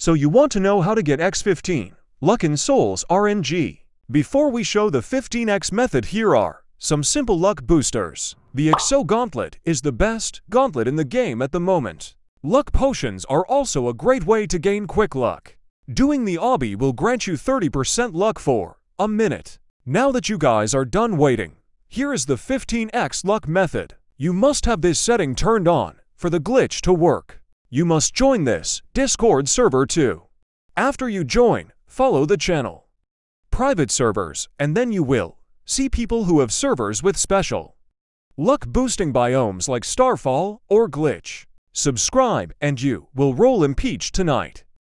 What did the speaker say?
So you want to know how to get X15, Luck and Sols RNG. Before we show the 15X method here are some simple luck boosters. The Exo Gauntlet is the best gauntlet in the game at the moment. Luck potions are also a great way to gain quick luck. Doing the obby will grant you 30% luck for a minute. Now that you guys are done waiting, here is the 15x luck method. You must have this setting turned on for the glitch to work. You must join this Discord server too. After you join, follow the channel. Private servers, and then you will see people who have servers with special luck boosting biomes like Starfall or Glitch. Subscribe and you will roll impeach tonight.